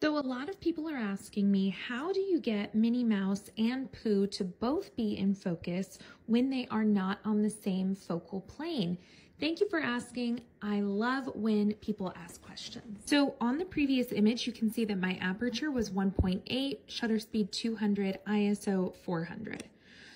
So a lot of people are asking me, how do you get Minnie Mouse and Pooh to both be in focus when they are not on the same focal plane? Thank you for asking. I love when people ask questions. So on the previous image, you can see that my aperture was 1.8, shutter speed 200, ISO 400.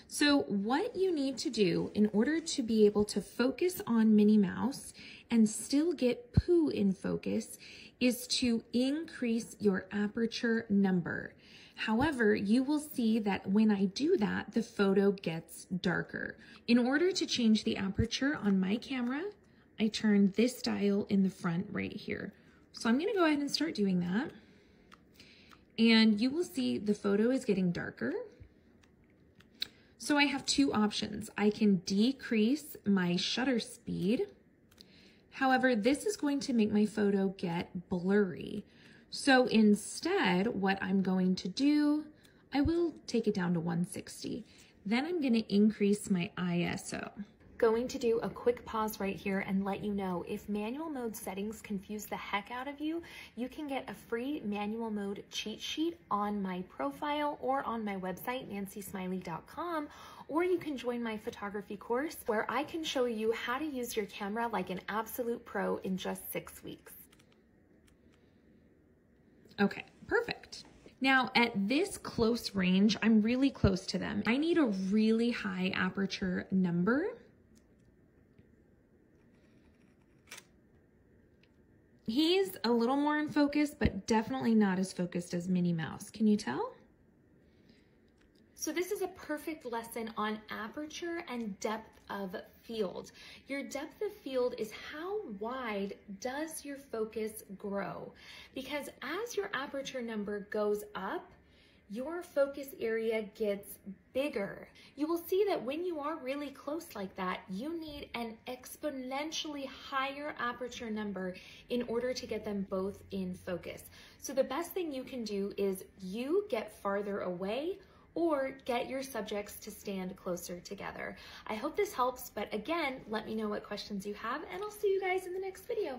So what you need to do in order to be able to focus on Minnie Mouse and still get Pooh in focus is to increase your aperture number. However, you will see that when I do that, the photo gets darker. In order to change the aperture on my camera, I turn this dial in the front right here. So I'm gonna go ahead and start doing that. And you will see the photo is getting darker. So I have two options. I can decrease my shutter speed However, this is going to make my photo get blurry. So instead, what I'm going to do, I will take it down to 160. Then I'm gonna increase my ISO. Going to do a quick pause right here and let you know if manual mode settings confuse the heck out of you, you can get a free manual mode cheat sheet on my profile or on my website, nancysmiley.com, or you can join my photography course where I can show you how to use your camera like an absolute pro in just six weeks. Okay, perfect. Now at this close range, I'm really close to them. I need a really high aperture number He's a little more in focus, but definitely not as focused as Minnie Mouse. Can you tell? So this is a perfect lesson on aperture and depth of field. Your depth of field is how wide does your focus grow? Because as your aperture number goes up, your focus area gets bigger. You will see that when you are really close like that, you need an exponentially higher aperture number in order to get them both in focus. So the best thing you can do is you get farther away or get your subjects to stand closer together. I hope this helps, but again, let me know what questions you have and I'll see you guys in the next video.